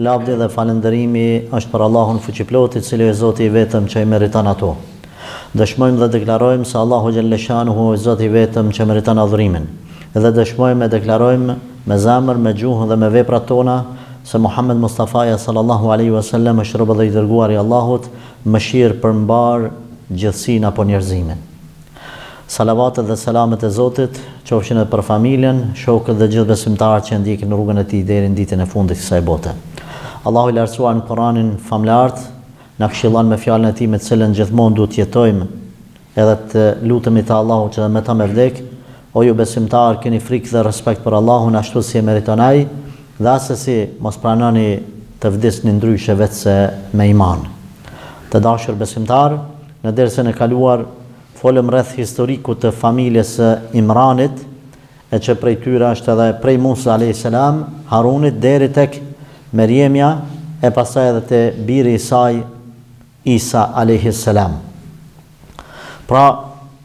Lavdi dhe falënderimi është për Allahun Fuqiplot i cili është Zoti i vetëm që i meriton ato. Dëshmojmë dhe deklarojmë se Allahu xhelle shanuhu është Zoti i vetëm që meriton adhurimin. Dhe dëshmojmë e deklarojmë me zemër, me gjuhë dhe me veprat tona se Muhamed Mustafaja sallallahu alejhi ve sellem është rob dhe i dërguar i Allahut, mëshirë për mbarë gjithësinë apo njerëzimin. Salavatet dhe selamet e Zotit, qofshin edhe për familjen, shokët dhe gjithë besimtarët që e ndjekin rrugën e Tij deri në ditën e fundit të kësaj bote. Allahu i Lartësuar në Kuranin famlartë na këshillon me fjalën e Tij me të cilën gjithmonë duhet të jetojmë edhe të lutemi te Allahu që edhe me ta me vdekë, O ju besimtarë, keni frikë dhe respekt për Allahun ashtu si e meriton Ai, dhe asesi mos pranoni të vdisni ndryshe veçse me iman. Të dashur besimtarë, në dersën e kaluar folëm rreth historikut të familjes së Imranit, e që prej tyre është edhe prej Musa alejhi selam, Harunit deri tek Merjemja e pastaj edhe te biri i saj, Isa alejhi selam. Pra,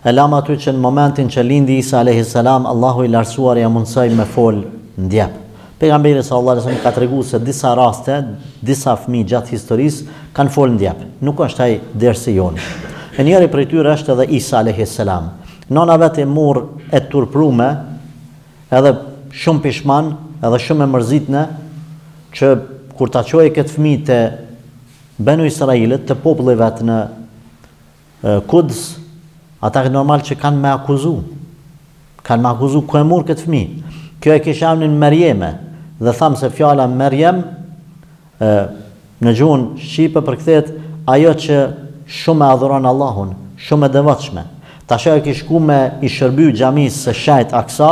e lamë aty që në momentin që lindi Isa alejhi selam, Allahu i Lartësuar ia mundësoi me fol n'djep. Pejgamberi sallallahu alejhi wasallam ka tregu se disa raste, disa fëmijë gjatë historisë kanë fol n'djep. Nuk është ai dersi jonë. E njëri prej tyre është edhe Isa alejhi selam. Nona e vet e murr e turprume, edhe shumë pishman, edhe shumë e mërzitne, që kur ta çojë këtë fëmijë te Benu Israilit te populli vet në Kuds, ata normal që kanë me akuzu. Kanë me akuzu ku e murr këtë fëmijë. Kjo e kish emrin Merjeme dhe thamë se fjala Merjem në gjuhën shqipe përkthehet ajo që shumë e adhuron Allahun, shumë e devotshme. Tash ajo kish shku me i shërby xhamisë së shenjtë Aksa,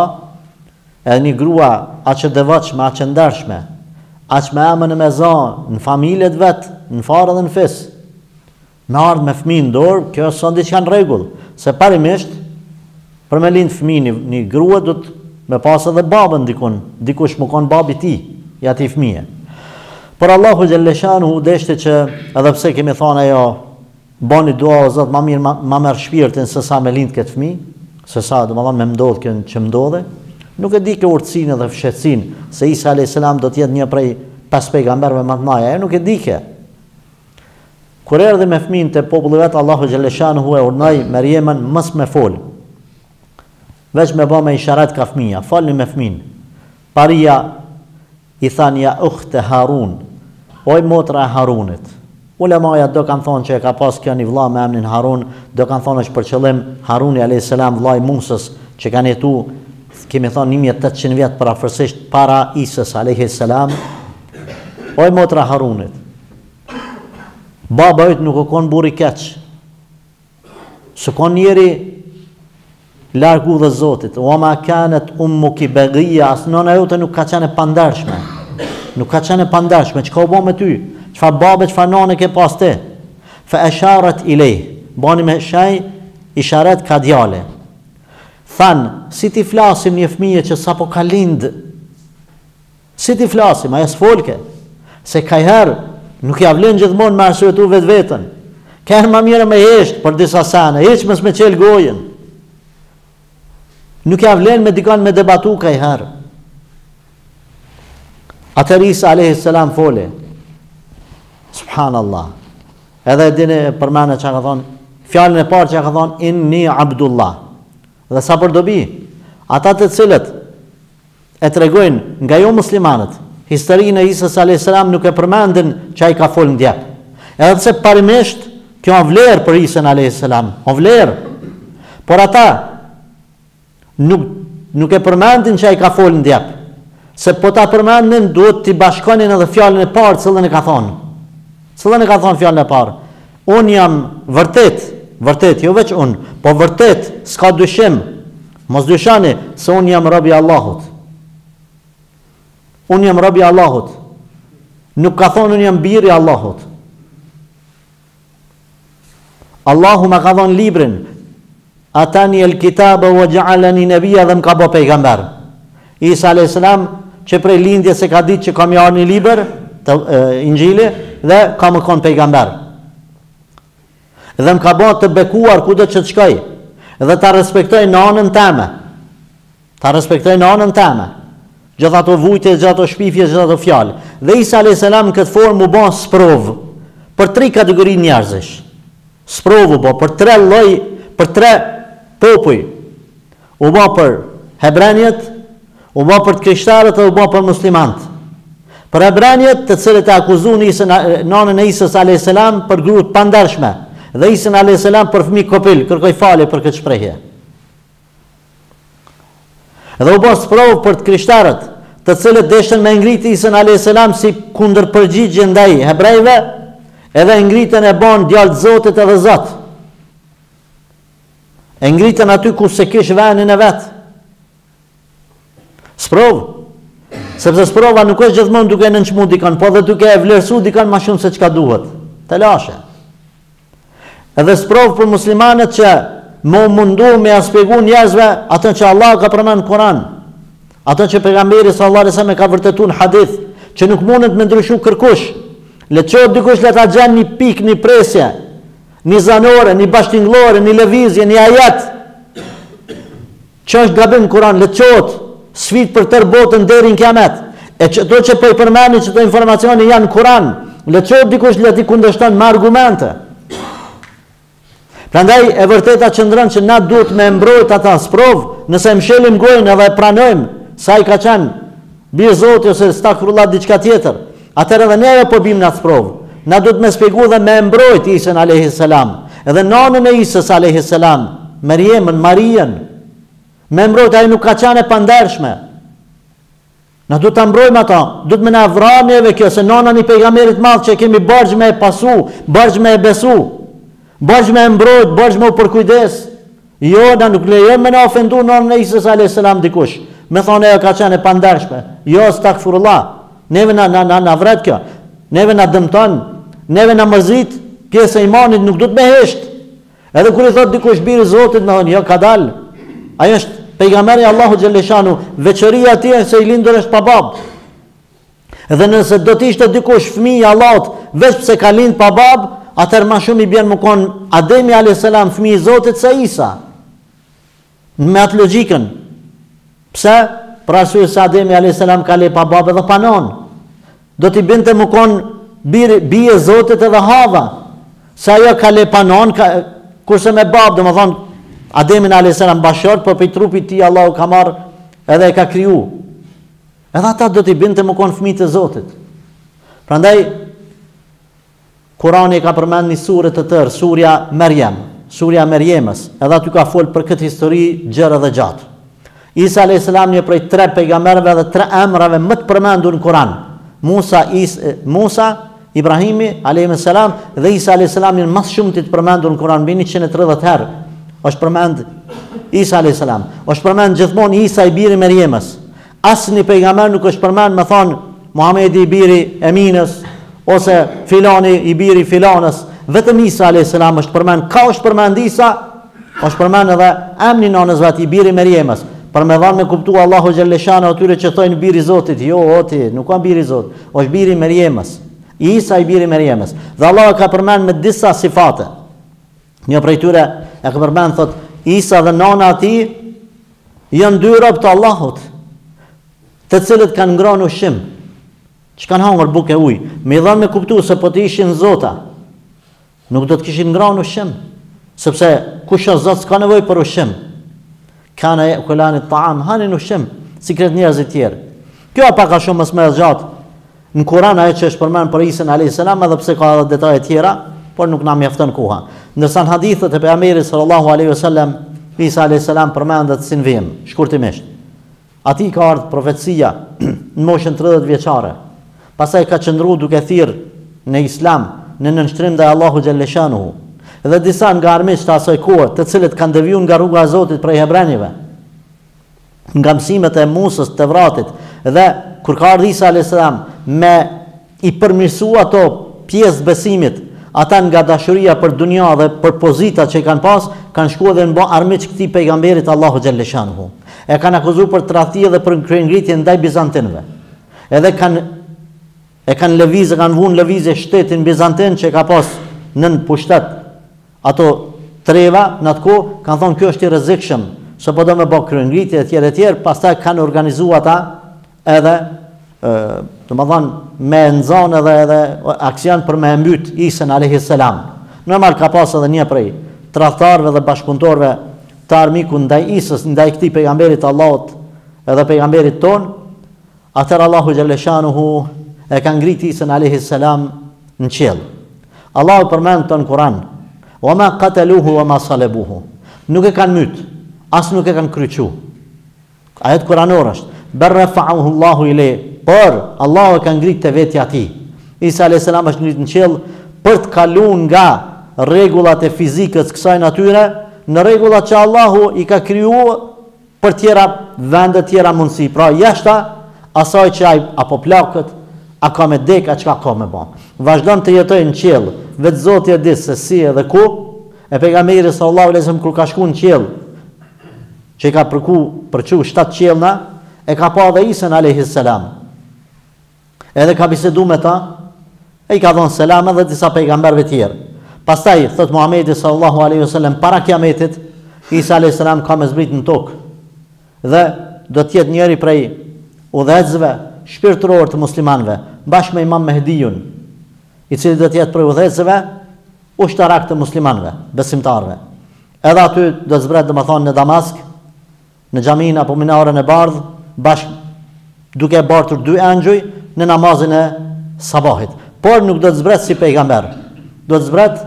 Edhe një grua aq e devotshme, aq e ndershme, aq me emën e me za në familje të vet, në farë edhe në fis, me ardhë me fëmijë në dorë, kjo s'është diçka në rregull, se parimisht për me lindë fëmijë një një grue duhet me pasë edhe babën dikun, dikush mu kon babë i tij, i atij fëmije. Por Allahu xhelleshanuhu deshti që edhe pse kemi thanë ajo, Boni dua o Zot ma mir ma merr shpirtin se sa me lind ket fmi, se sa domethën me mdodh kjo që m'dodhi, nuk e di kjo urtësinë dhe fshehtësinë se Isa alejhi selam do të jetë një prej pesë pejgamberëve më të mëdha, ajo nuk e di kjo. Kur erdhi me fëmin te populli vet Allahu xhaleshanuhu e urdhnoi Merjemen mos me fol. Veç me bë me isharat ka fëmija, folni me fëmin. Paria I thanë: Ja uhte Harun, oj motra e Harunit. Ulemaja do kanë thonë që e ka pasë kjo një vëlla me emnin Harun, do kanë thonë është për qëllim Haruni alejhi selam vëllai i Musës që kanë jetu, kemi thonë një mijë e tetëqind vjet përafërsisht para Isës alejhi selam, oj motra e Harunit. Baba yt nuk u konë burrë i keq. S'u kon njeri larg udhës Zotit. Wa ma kanat ummuki baghiya, as nëna jote nuk ka qenë e pandershme. Nuk ka qenë e pandershme, çka u ba me ty? Çfarë babe, çfarë nane ke pas ti? Fa asharat ilayh. Bani me shej isharet ka djali. Than, si t'i flasim një fëmije që sapo ka lind Si t'i flasim, ajo s'folke, se kajherë nuk ja vlen gjithmonë me arsyetu vetveten, kajherë ma mirë me heshtë për disa sene, hiç mos me çelë gojën, nuk ja vlen me dikon me debatu kajherë. Atëherë Isa a.s. foli, subhanallah, edhe e dini përmendsh çka ka thonë, fjalën e parë që ka thonë, inni abdullah, dhe sa për dobi, ata të cilët, E tregojnë nga jo muslimanët. Historinë e Isës alejhi selam nuk e përmendin që ai ka folë n'djep. Edhe pse parimisht kjo o vlerë për Isën alejhi selam, o vlerë. Por ata nuk e përmendin që ai ka folë n'djep. Se po ta përmendnin duhet t'i bashkonin edhe fjalën e parë cilën e ka thonë. Cilën e ka thonë fjalën e parë? Unë jam vërtet, vërtet, jo veç unë, po vërtet, s'ka dyshim, Mos dyshoni se unë jam rob i Allahut. Unë jam rob i Allahut. Nuk ka thonë unë jam bir i Allahut. Allahu më ka dhënë librin. Atani el kitab wa ja'alani nabiyya dhe më ka bë pejgamber. Isa alayhis salam që prej lindjes e ka ditë që ka me i ardhë një libër, të, e, inxhili, dhe ka me konë pejgamber. dhe më ka ba të bekuar kudo që të shkoj dhe ta respektoj nanën teme. Ta respektoj nanën teme. Gjitha ato vujtje, gjitha ato shpifje, gjitha ato fjalë. Dhe Isa a.s. në këtë formë u ba sprovë për tri kategori njerëzish. Sprovë u ba për tre lloj, për tre popuj. U ba për hebrenjët, u ba për të krishterët dhe u ba për muslimanët. Për hebrenjët, të cilët e akuzuan Isën, nënën e Isës alayhis salam për grua të pandershme dhe Isën alayhis salam për fëmijë kopil, kërkoj falje për këtë shprehje. Dhe u ba sprovë për të krishterët, të cilët deshtën me e ngrit Isën alayhis salam si kundërpërgjigje ndaj hebrejve, edhe e ngritën e banë djalë të Zotit edhe Zot. E ngritën aty ku s'e kish venin e vet. Sprovë. Sepse sprova nuk është gjithmonë duke e nënçmu dikon, po edhe duke e vlerësu dikon ma shumë se çka duhet. Telashe. Edhe sprovë për muslimanët që me u mundu me ua spjegu njerëzve atë që Allahu e ka përmend në Kuran. Atë që pejgamberi salallahu alejhi ve selem e ka vërtetu në hadith, që nuk mundet me ndryshu kërkush. Le të çohet dykush le ta gjenë një pikë, një presje, Një zanore, një bashkëtingëllore, një lëvizje, një ajet që është gabim në Kuran, le të çohet, sfidë për tërë botën deri në kiamet. E qëto që po i përmendi, qëto informacione janë në Kuran, le të çohet dikush le t'i kundërshton me argumente. Prandaj e vërteta qëndron që na duhet me e mbrojt atë sprovë, nëse e mshelim gojën edhe e pranojmë se ai ka qenë Bir Zoti ose Estagfirullah diçka tjetër, atëherë edhe neve po bimë në atë sprovë. Na duhet me shpjegu dhe me e mbrojt Isën alejhi selam, edhe nanën e Isës alejhi selam, Merjemën, Marijen. Me e mbrojt ajo nuk ka qenë e pandershme. Na duhet ta mbrojmë ata, duhet me na vra neve kjo se nana e pejgamberit madh që e kemi borxh me e pasu, borxh me e besu, borxh me e mbrojt, borxh me u përkujdes. Jo, na nuk lejojmë me na ofendu nonën e Isës a.s. dikush. Me thonë ajo ka qenë e pandershme. Jo, estagfirullah. Neve na, na, na, na vret kjo. Neve na dëmton. Neve na mërzit. Pjesë e imanit nuk duhet me hesht. Edhe kur i thot dikush biri Zotit me thonë, jo, kadal. Ai është pejgamberi Allahut xhelleshanuhu, veçoria e tij është se i lindur është pa babë. Dhe nëse do të ishte dikush fëmijë i Allahut, veç pse ka lind pa babë, atëherë më shumë i bjen me kon Ademi alayhis salam fëmijë i Zotit se Isa. Me atë logjikën. Pse? Për arsye se Ademi alayhis salam ka le pa babë dhe pa nënë. Do t'i binte me kon bir, bi e Zotit edhe Hava. Se ajo ka le pa nënë, ka kurse me babë, domethënë Ademin alayhis salam bashkë, por prej trupit të tij Allahu e ka marr edhe e ka kriju. Edhe ata do t'i binte me kon fëmijë të Zotit. Prandaj Kurani ka përmend një sure të tërë, surja Merjem, surja Merjemës, edhe aty ka fol për këtë histori gjërë dhe gjatë. Isa a.s. një prej tre pejgamberëve dhe tre emrave më të përmendu në Kuran. Musa, Is, Musa Ibrahimi a.s. dhe Isa a.s. janë ma s'shumti të përmendu në Kuran, mbi 130 herë, është përmend Isa a.s. është përmend gjithmon Isa i biri Merjemës, Asnjë pejgamber nuk është përmend me thonë Muhamedi i biri Eminës ose filani i biri filanës. Vetëm Isa alayhis salam është përmend. Ka është përmend Isa, është përmend edhe emri i nënës vet, i biri Merjemës. Për me dhanë me kuptu Allahu xhelleshanuhu atyre që thojnë biri Zotit, jo, o ti, nuk o biri Zotit, është biri Merjemës. Isa i biri Merjemës. Dhe Allahu e ka përmend me disa sifate. Një prej tyre e ka përmend thot Isa dhe nona e tij janë dy rob të Allahut, të cilët kanë ngrënë ushqim, që kanë hangur bukë e ujë, me i dhënë me kuptu se po të ishin zota, nuk do të kishin ngrënë ushqim, sepse kush është zot s'ka nevojë për ushqim. Kana jakulani ta'am, hanin ushqim, si krejt njerëzit tjerë. Kjo pak a shumë mos me e zgjat, Në Kur'an ajo që është përmend për Isin alayhis salam, edhe pse ka edhe detaje të tjera, por nuk na mjafton koha. Ndërsa në hadithet e pejgamberit sallallahu alaihi wasallam, Isa alayhis salam përmendet si në vijim, shkurtimisht. Atij i ka ardh profecia në moshën 30 vjeçare. Pastaj ka qëndru duke thirr në Islam, në nënshtrim ndaj Allahu xhelleshanuhu. Dhe disa nga armiqtë e asaj kohe, të cilët kanë deviju nga rruga e Zotit prej hebrenjve, nga mësimet e Musës, Tevratit, dhe kur ka ardh Isa alejhi selam me i përmirësu ato pjesë besimit, ata nga dashuria për dunja dhe për pozita që i kanë pas, kanë shku dhe janë bo armiq këtij pejgamberit Allahu xhelle shanuhu e kanë akuzu për tradhti dhe për kryengritje ndaj bizantinëve. Edhe kanë e kanë lëvizë, kanë vunë lëvizje shtetin bizantin që ka pas nën pushtet Ato treva në atë kohë kanë thonë ky është i rrezikshëm, se po do me bo kryengritje etj etj, pastaj kanë organizu ata edhe ë domethënë me e nxon edhe edhe aksion për me e mbyt Isën alejhi selam. Normal ka pas edhe një prej tradhtarëve dhe bashkëpunëtorëve të armikut ndaj Isës, ndaj këtij pejgamberit të Allahut edhe pejgamberit tonë, Atëherë Allahu xhelle shanuhu e ka ngrit Isën alejhi selam në qiell. Allahu përmend këto në Kur'an, "Wa ma qataluhu wa ma salabuhu." Nuk e kanë myt, as nuk e kanë kryqu. Ajet kuranor është, "Bal rafa'ahu Allahu ilay." Por Allahu e ka ngrit te vetja e tij. Isa alejhi selam është ngrit në qiell për të kalu nga rregullat e fizikës kësaj natyre në rregullat që Allahu i ka krijuar për tjera vende tjera mundësi, pra jashta asaj që ai a po plaket a ka me dek a çka ka me bon. Vazhdon të jetojë në qiell, veç Zoti e di se si edhe ku. E pejgamberi sallallahu alajhi wasallam kur ka shku në qiell, që i ka përku përçu shtatë qiellna, e ka pa dhe Isën alajhi salam. Edhe ka bisedu me ta, e i ka dhonë selam edhe disa pejgamberve tjerë. Pastaj, thotë Muhammedi sallallahu aleyhi ve sellem, para kiametit, Isa aleyhi selam ka me zbrit në tokë. Dhe do të jetë njëri prej udhëheqësve shpirtëror të muslimanve, bashkë me imam Mehdijun, i cili do të jetë prej udhëheqësve ushtarak të muslimanve, besimtarve. Edhe aty do të zbret domethonë në Damask, në xhaminë apo minaren e bardhë bashkë duke e bartur dy engjuj në namazin e sabahit por nuk do të zbret si pejgamber do të zbret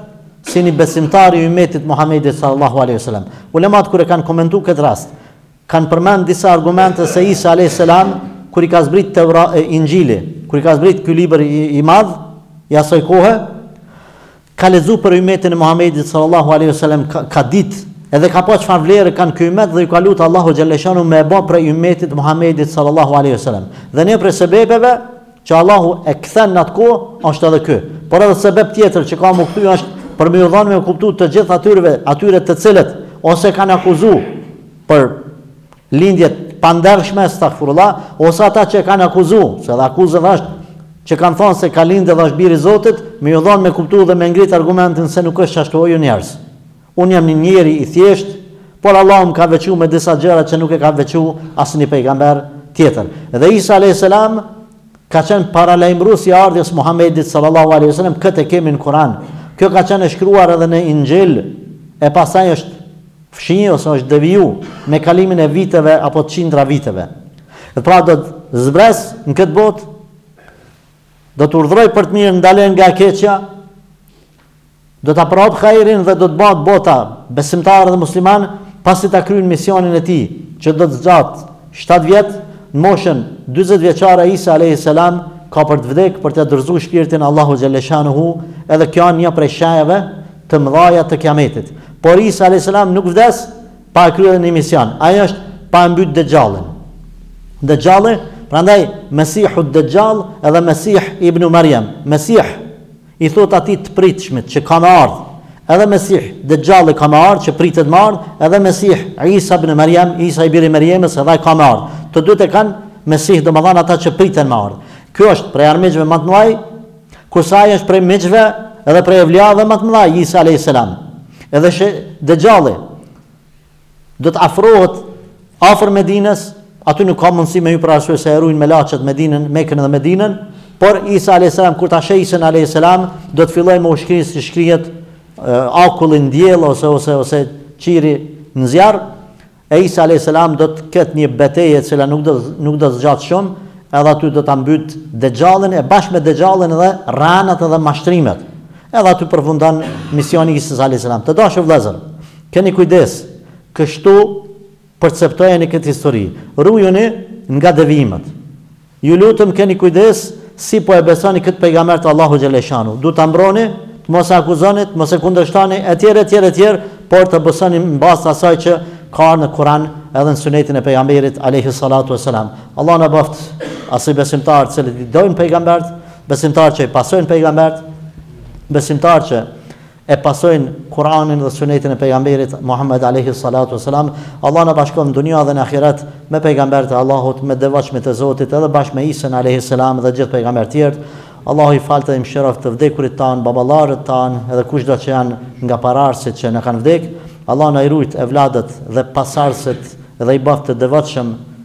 si një besimtar i ymetit Muhamedit sallallahu alaihi wasallam ulemat kur e kanë komentuar këtë rast kanë përmend disa argumente se Isa alaihi salam kur i ka zbrit Tevrati, Inxhili kur i ka zbrit ky libër i, i madh i asaj kohe Ka lexu për ymetin e Muhamedit sallallahu alejhi ve sellem ka, ka dit edhe ka pa çfarë vlere kanë ky ymet dhe ju ka lut Allahu xhaleshanu me e bo prej ymetit Muhamedit sallallahu alejhi ve sellem. Dhe një prej sebebeve që Allahu e kthen në atë kohë është edhe ky. Por edhe sebeb tjetër që ka m'u kthy është për me u dhonë me kuptu të gjithë atyre atyre të cilët ose e kanë akuzu për lindjet pandershme estagfirullah ose ata që e kanë akuzu se edhe akuzë është që kanë thonë se ka lindë dhe është biri i Zotit, me ju dhonë me kuptu dhe me ngrit argumentin se nuk është qashtu o ju njerëz. Unë jam një njeri i thjesht, por Allahu më ka veçu me disa gjëra që nuk e ka veçu asnjë pejgamber tjetër. Dhe Isa a.s. ka qenë paralajmërues i ardhjes së Muhamedit sallallahu a.s. këtë e kemi në Kuran. Kjo ka qenë e shkruar edhe në Inxhil, e pastaj është fshi ose është deviju me kalimin e viteve apo qindra viteve dhe pra do të zbres në këtë botë do të urdhërojë për të mirë ndalon nga e keqja do ta përhapë hajrin dhe do të bahet bota besimtarë dhe musliman pasi ta kryn misionin e tij që do të zgjatë 7 vjet në moshën 40 vjeçare Isa a.s. ka për të vdekë për ta dorëzu shpirtin Allahut xhelle shanuhu edhe kjo një prej shenjave të mdhaja të kiametit Por Isa alejhi selam nuk vdes pa e kryer një mision. Ai është pa e mbyt Dexhallin. Dexhalli, prandaj Mesihu Dexhall edhe Mesih ibn Merjem. Mesih i thot atij të pritshmit që ka me ardh. Edhe Mesih Dexhalli ka me ardh që pritet me ardh, edhe Mesih Isa ibn Merjem, Isa i biri Merjemes edhe ai ka me ardh. Të dytë e kanë Mesih, domethënë ata që priten me ardh. Ky është prej armiqve më të mëdhenj, Kurse ai është prej miqve edhe prej evliave ma të mdhaj Isa alayhis salam. Edhe she Dexhalli do të afrohet afër Medinës, aty nuk ka mundësi me hy për arsye se e ruajnë melaqet Medinën, Mekën dhe Medinën, por Isa alayhis salam kur ta sheh Isën alayhis salam do të fillojë me u shkri si shkrihet akulli n'diell ose ose ose qiri në zjarr E Isa alejhi selam do të ketë një betejë e cila nuk do nuk do të zgjatë shumë, edhe aty do ta mbyt Dexhallin e bashkë me Dexhallin edhe rranat edhe mashtrimet. Edhe aty përfundon misioni i Isës alejhi selam. Të dashur vëllezër, keni kujdes. Kështu perceptojeni këtë histori. Rujuni nga devijimet. Ju lutem keni kujdes si po e besoni këtë pejgamber të Allahu xheleshanu duhet ta mbroni të mos e akuzoni të mos e kundërshtoni etj etj etj por ta besoni mbas asaj që ka në Kuran edhe në sunetin e pejgamberit alejhi salatu e selam Allah na bëft asi besimtar të cilët i dojnë pejgambert besimtar që i pasojnë pejgambert besimtar që e pasojnë Kuranin dhe Sunetin e Pejgamberit Muhammed alejhi salatu ue selam, Allah na bashkoft në dunja dhe në ahiret me pejgamberët e Allahut, me devotshmit e Zotit edhe bashkë me Isën alejhi selam dhe gjithë pejgamberët tjerë, Allahu i faltë dhe i mëshiroftë të vdekurit tanë, baballarët tanë edhe kushdo që janë nga paraardhësit që na kanë vdekë, Allah na i rujtë evladët dhe pasardhësit dhe i baftë të devotshëm,